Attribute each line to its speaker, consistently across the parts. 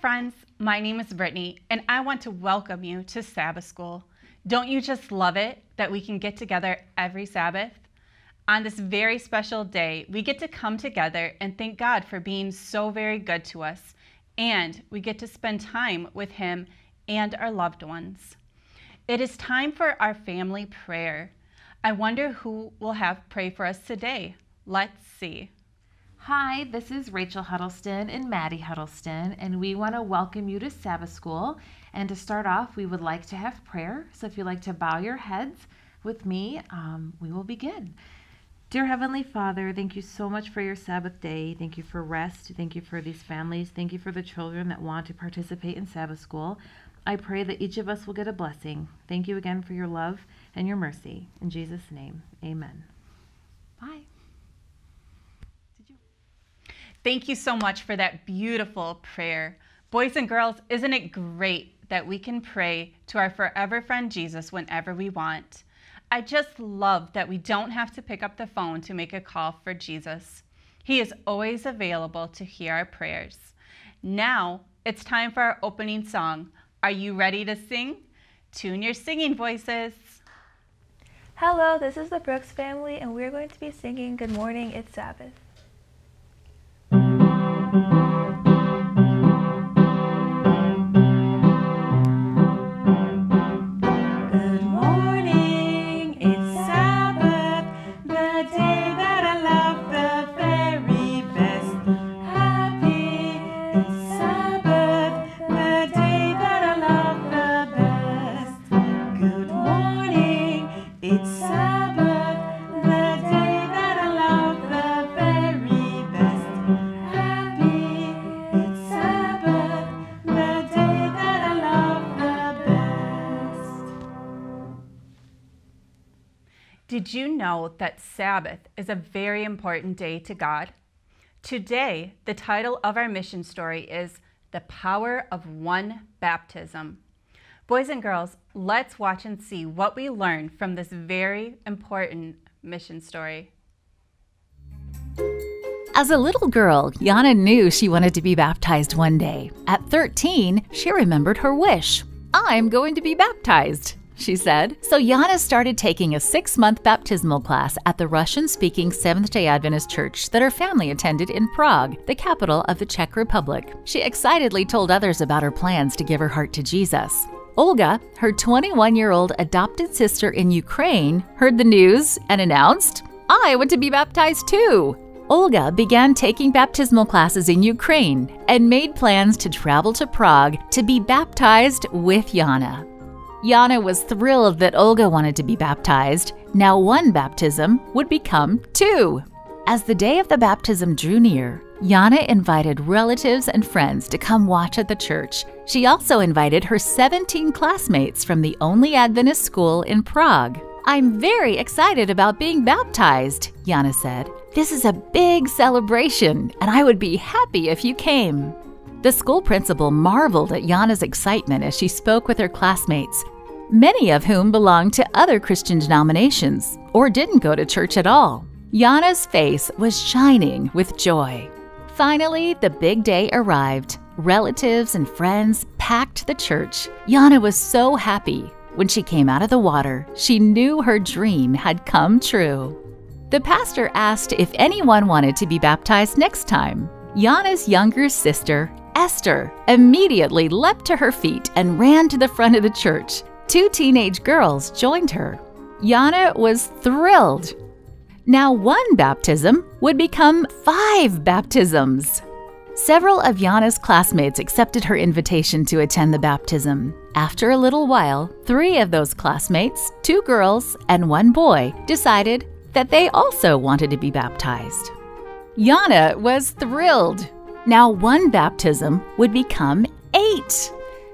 Speaker 1: friends. My name is Brittany, and I want to welcome you to Sabbath School. Don't you just love it that we can get together every Sabbath? On this very special day, we get to come together and thank God for being so very good to us, and we get to spend time with Him and our loved ones. It is time for our family prayer. I wonder who will have pray for us today. Let's see.
Speaker 2: Hi, this is Rachel Huddleston and Maddie Huddleston, and we want to welcome you to Sabbath School. And to start off, we would like to have prayer. So if you'd like to bow your heads with me, um, we will begin. Dear Heavenly Father, thank you so much for your Sabbath day. Thank you for rest. Thank you for these families. Thank you for the children that want to participate in Sabbath School. I pray that each of us will get a blessing. Thank you again for your love and your mercy. In Jesus' name, amen. Bye.
Speaker 1: Thank you so much for that beautiful prayer. Boys and girls, isn't it great that we can pray to our forever friend Jesus whenever we want? I just love that we don't have to pick up the phone to make a call for Jesus. He is always available to hear our prayers. Now it's time for our opening song. Are you ready to sing? Tune your singing voices.
Speaker 3: Hello, this is the Brooks family, and we're going to be singing Good Morning, It's Sabbath.
Speaker 1: That Sabbath is a very important day to God? Today, the title of our mission story is The Power of One Baptism. Boys and girls, let's watch and see what we learn from this very important mission story.
Speaker 4: As a little girl, Yana knew she wanted to be baptized one day. At 13, she remembered her wish I'm going to be baptized she said. So Yana started taking a six month baptismal class at the Russian speaking Seventh day Adventist church that her family attended in Prague, the capital of the Czech Republic. She excitedly told others about her plans to give her heart to Jesus. Olga, her 21 year old adopted sister in Ukraine, heard the news and announced, I want to be baptized too. Olga began taking baptismal classes in Ukraine and made plans to travel to Prague to be baptized with Yana. Yana was thrilled that Olga wanted to be baptized. Now, one baptism would become two. As the day of the baptism drew near, Yana invited relatives and friends to come watch at the church. She also invited her 17 classmates from the only Adventist school in Prague. I'm very excited about being baptized, Yana said. This is a big celebration, and I would be happy if you came. The school principal marveled at Yana's excitement as she spoke with her classmates many of whom belonged to other Christian denominations or didn't go to church at all. Yana's face was shining with joy. Finally, the big day arrived. Relatives and friends packed the church. Yana was so happy. When she came out of the water, she knew her dream had come true. The pastor asked if anyone wanted to be baptized next time. Yana's younger sister, Esther, immediately leapt to her feet and ran to the front of the church. Two teenage girls joined her. Yana was thrilled. Now, one baptism would become five baptisms. Several of Yana's classmates accepted her invitation to attend the baptism. After a little while, three of those classmates, two girls and one boy, decided that they also wanted to be baptized. Yana was thrilled. Now, one baptism would become eight.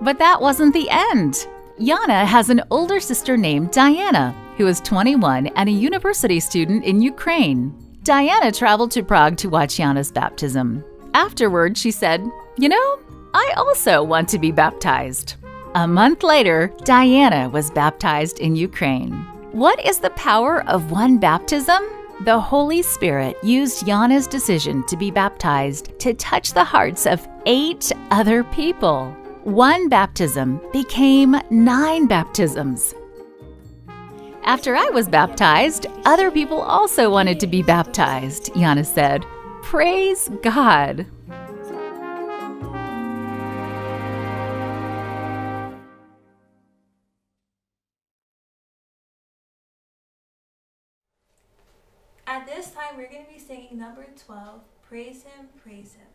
Speaker 4: But that wasn't the end. Yana has an older sister named Diana, who is 21 and a university student in Ukraine. Diana traveled to Prague to watch Yana's baptism. Afterward, she said, You know, I also want to be baptized. A month later, Diana was baptized in Ukraine. What is the power of one baptism? The Holy Spirit used Yana's decision to be baptized to touch the hearts of eight other people. One baptism became nine baptisms. After I was baptized, other people also wanted to be baptized, Yana said. Praise God.
Speaker 3: At this time, we're going to be singing number 12 Praise Him, Praise Him.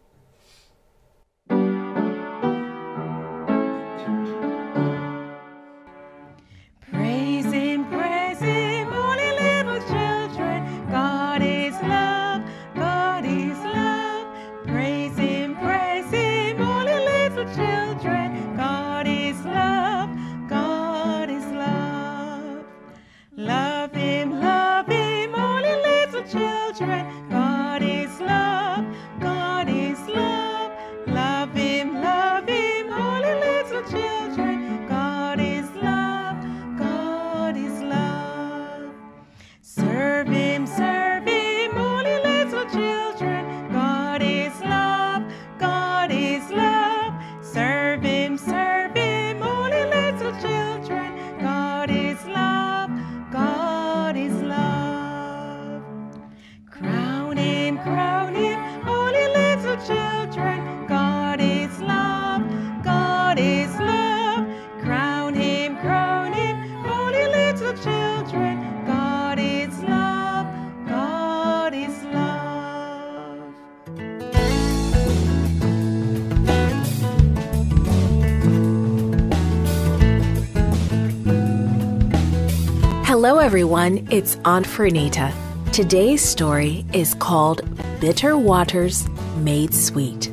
Speaker 5: Hello, everyone. It's Aunt Fernita. Today's story is called Bitter Waters Made Sweet.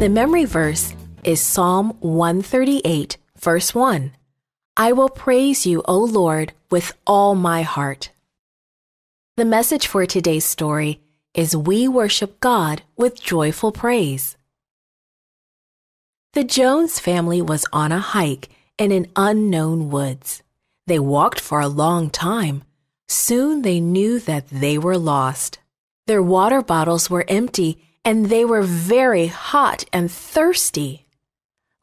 Speaker 5: The memory verse is Psalm 138, verse 1. I will praise you, O Lord, with all my heart. The message for today's story is We worship God with joyful praise. The Jones family was on a hike in an unknown woods. They walked for a long time. Soon they knew that they were lost. Their water bottles were empty and they were very hot and thirsty.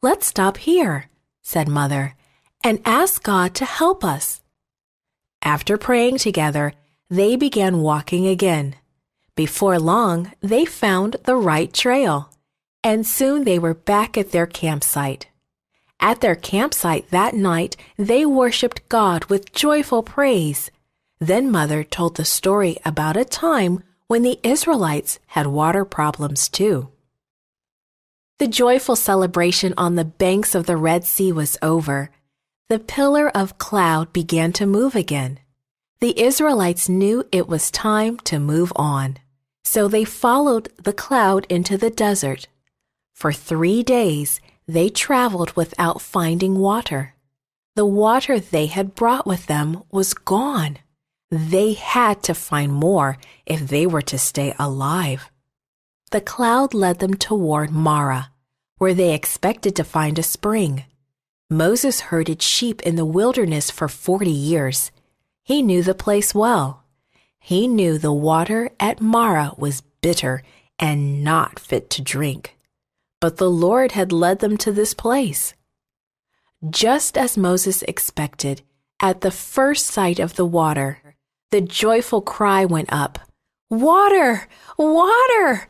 Speaker 5: Let's stop here, said Mother, and ask God to help us. After praying together, they began walking again. Before long, they found the right trail, and soon they were back at their campsite. At their campsite that night, they worshiped God with joyful praise. Then Mother told the story about a time when the Israelites had water problems too. The joyful celebration on the banks of the Red Sea was over. The pillar of cloud began to move again. The Israelites knew it was time to move on. So they followed the cloud into the desert. For three days, they traveled without finding water. The water they had brought with them was gone. They had to find more if they were to stay alive. The cloud led them toward Marah, where they expected to find a spring. Moses herded sheep in the wilderness for 40 years. He knew the place well. He knew the water at Marah was bitter and not fit to drink. But the Lord had led them to this place. Just as Moses expected, at the first sight of the water, the joyful cry went up Water! Water!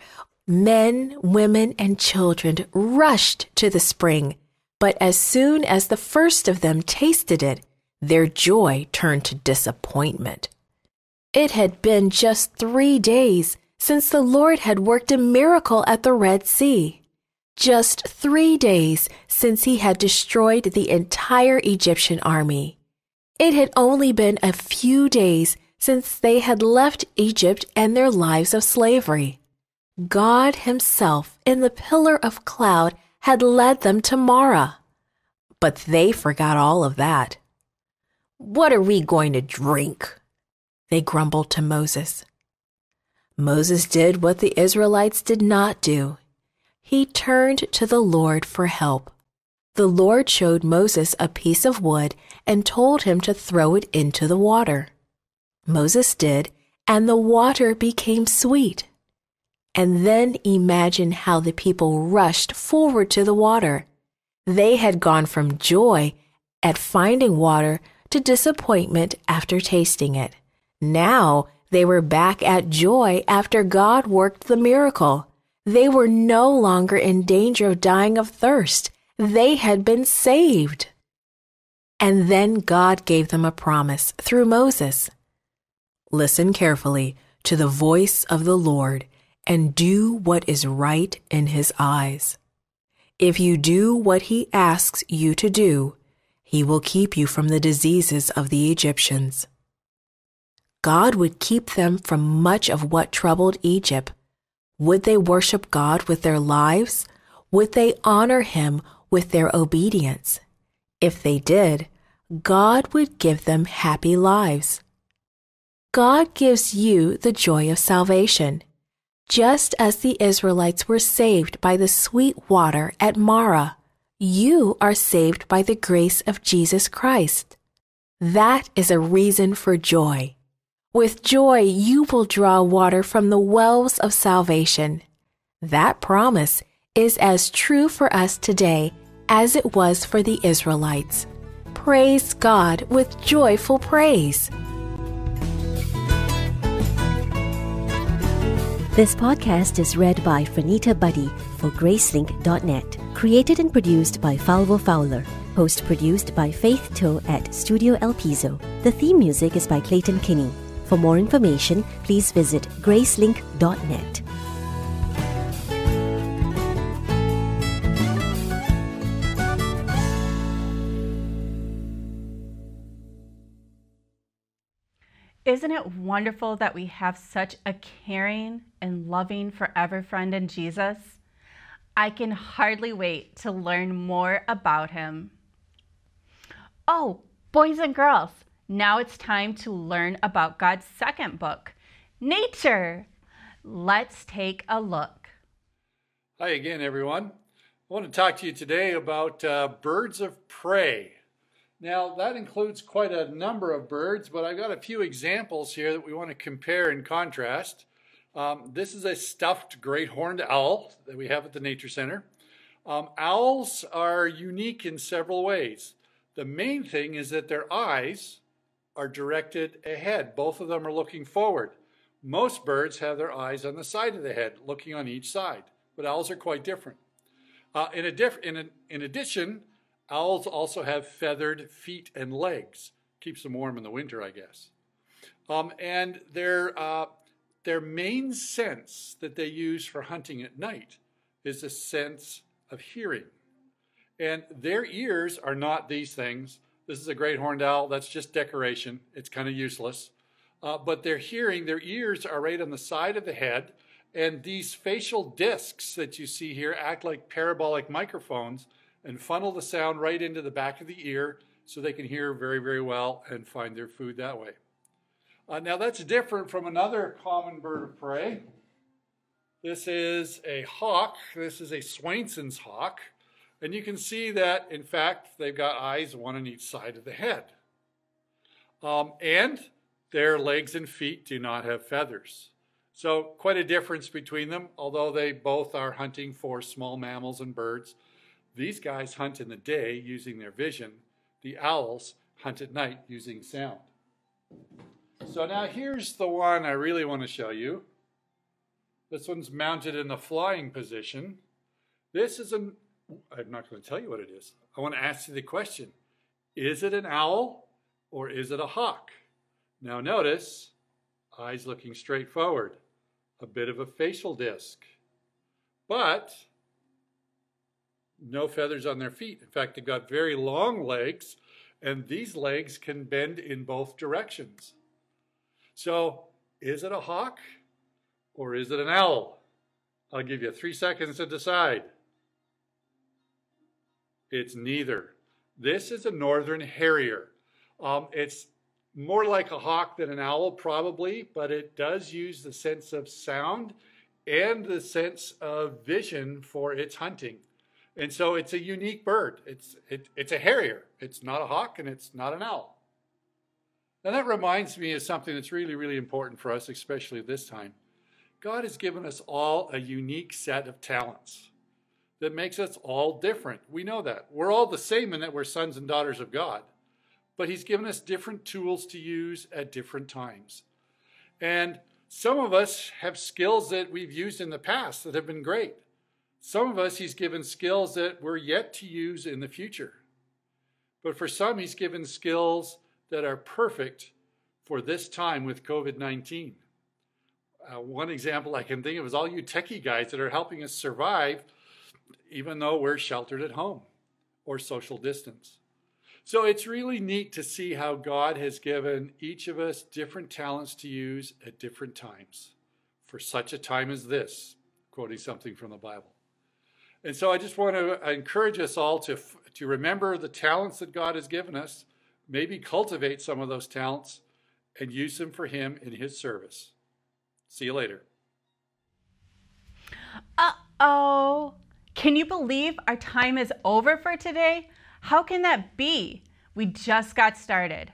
Speaker 5: Men, women, and children rushed to the spring, but as soon as the first of them tasted it, their joy turned to disappointment. It had been just three days since the Lord had worked a miracle at the Red Sea. Just three days since he had destroyed the entire Egyptian army. It had only been a few days since they had left Egypt and their lives of slavery. God Himself in the pillar of cloud had led them to Marah. But they forgot all of that. What are we going to drink? They grumbled to Moses. Moses did what the Israelites did not do. He turned to the Lord for help. The Lord showed Moses a piece of wood and told him to throw it into the water. Moses did, and the water became sweet. And then imagine how the people rushed forward to the water. They had gone from joy at finding water to disappointment after tasting it. Now they were back at joy after God worked the miracle. They were no longer in danger of dying of thirst. They had been saved. And then God gave them a promise through Moses. Listen carefully to the voice of the Lord and do what is right in his eyes. If you do what he asks you to do, he will keep you from the diseases of the Egyptians. God would keep them from much of what troubled Egypt. Would they worship God with their lives? Would they honor Him with their obedience? If they did, God would give them happy lives. God gives you the joy of salvation. Just as the Israelites were saved by the sweet water at Marah, you are saved by the grace of Jesus Christ. That is a reason for joy. With joy, you will draw water from the wells of salvation. That promise is as true for us today as it was for the Israelites. Praise God with joyful praise.
Speaker 6: This podcast is read by Franita Buddy for Gracelink.net. Created and produced by Falvo Fowler. Post produced by Faith Toh at Studio El Piso. The theme music is by Clayton Kinney. For more information, please visit gracelink.net.
Speaker 1: Isn't it wonderful that we have such a caring and loving forever friend in Jesus? I can hardly wait to learn more about him. Oh, boys and girls, now it's time to learn about God's second book, nature. Let's take a look.
Speaker 7: Hi again, everyone. I want to talk to you today about uh, birds of prey. Now, that includes quite a number of birds, but I've got a few examples here that we want to compare and contrast. Um, this is a stuffed great horned owl that we have at the Nature Center. Um, owls are unique in several ways. The main thing is that their eyes are directed ahead. Both of them are looking forward. Most birds have their eyes on the side of the head, looking on each side, but owls are quite different. Uh, in, diff- in, a, in addition, owls also have feathered feet and legs. Keeps them warm in the winter, I guess. Um, and their, uh, their main sense that they use for hunting at night is a sense of hearing. And their ears are not these things. This is a great horned owl. That's just decoration. It's kind of useless. Uh, but their hearing, their ears are right on the side of the head. And these facial discs that you see here act like parabolic microphones and funnel the sound right into the back of the ear so they can hear very, very well and find their food that way. Uh, now, that's different from another common bird of prey. This is a hawk. This is a Swainson's hawk. And you can see that, in fact, they've got eyes, one on each side of the head. Um, and their legs and feet do not have feathers. So, quite a difference between them, although they both are hunting for small mammals and birds. These guys hunt in the day using their vision, the owls hunt at night using sound. So, now here's the one I really want to show you. This one's mounted in the flying position. This is an I'm not going to tell you what it is. I want to ask you the question Is it an owl or is it a hawk? Now, notice eyes looking straight forward, a bit of a facial disc, but no feathers on their feet. In fact, they've got very long legs, and these legs can bend in both directions. So, is it a hawk or is it an owl? I'll give you three seconds to decide. It's neither. This is a northern harrier. Um, it's more like a hawk than an owl, probably, but it does use the sense of sound and the sense of vision for its hunting. And so it's a unique bird. It's, it, it's a harrier. It's not a hawk and it's not an owl. And that reminds me of something that's really, really important for us, especially this time. God has given us all a unique set of talents that makes us all different. We know that. We're all the same in that we're sons and daughters of God, but He's given us different tools to use at different times. And some of us have skills that we've used in the past that have been great. Some of us, He's given skills that we're yet to use in the future. But for some, He's given skills that are perfect for this time with COVID 19. Uh, one example I can think of is all you techie guys that are helping us survive, even though we're sheltered at home or social distance. So it's really neat to see how God has given each of us different talents to use at different times for such a time as this, quoting something from the Bible. And so I just want to encourage us all to, to remember the talents that God has given us, maybe cultivate some of those talents, and use them for Him in His service. See you later.
Speaker 1: Uh oh. Can you believe our time is over for today? How can that be? We just got started.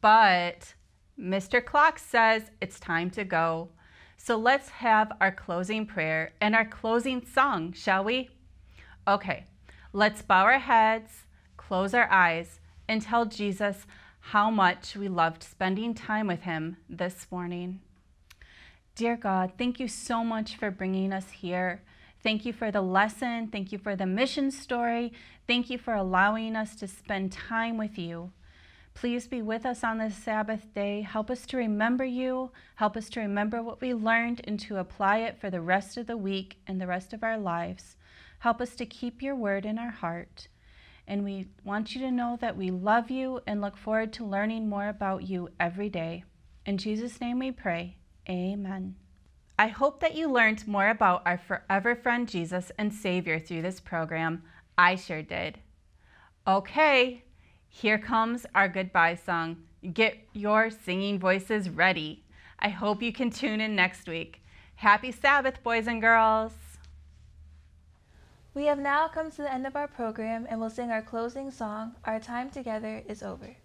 Speaker 1: But Mr. Clock says it's time to go. So let's have our closing prayer and our closing song, shall we? Okay, let's bow our heads, close our eyes, and tell Jesus how much we loved spending time with him this morning. Dear God, thank you so much for bringing us here. Thank you for the lesson. Thank you for the mission story. Thank you for allowing us to spend time with you. Please be with us on this Sabbath day. Help us to remember you. Help us to remember what we learned and to apply it for the rest of the week and the rest of our lives. Help us to keep your word in our heart. And we want you to know that we love you and look forward to learning more about you every day. In Jesus' name we pray. Amen. I hope that you learned more about our forever friend Jesus and Savior through this program. I sure did. Okay, here comes our goodbye song. Get your singing voices ready. I hope you can tune in next week. Happy Sabbath, boys and girls.
Speaker 3: We have now come to the end of our program and we'll sing our closing song, Our Time Together is Over.